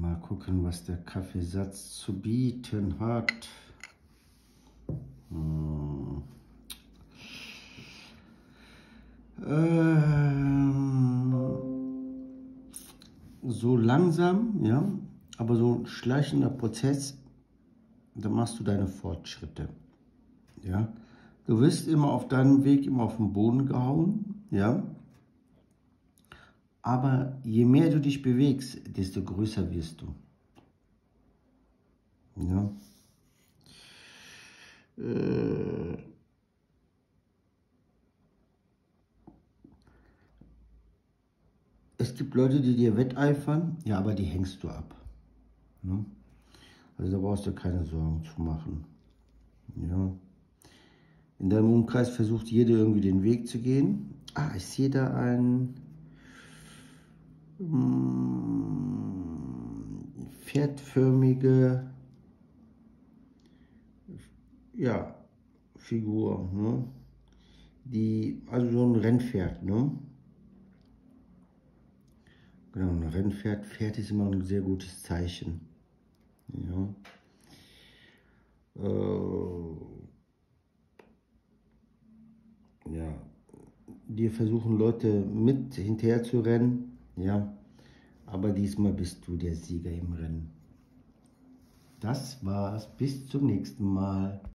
Mal gucken, was der Kaffeesatz zu bieten hat. Hm. Ähm, so langsam, ja, aber so ein schleichender Prozess, da machst du deine Fortschritte. Ja, du wirst immer auf deinem Weg immer auf den Boden gehauen, ja. Aber je mehr du dich bewegst, desto größer wirst du. Ja. Äh, es gibt Leute, die dir wetteifern, ja, aber die hängst du ab. Ne? Also da brauchst du keine Sorgen zu machen. Ja. In deinem Umkreis versucht jeder irgendwie den Weg zu gehen. Ah, ich sehe da ein hm, pferdförmige ja, Figur, ne? die, also so ein Rennpferd, ne? Genau, ein Rennpferd, Pferd ist immer ein sehr gutes Zeichen. Ja. Äh, ja. Dir versuchen Leute mit hinterher zu rennen, ja. Aber diesmal bist du der Sieger im Rennen. Das war's. Bis zum nächsten Mal.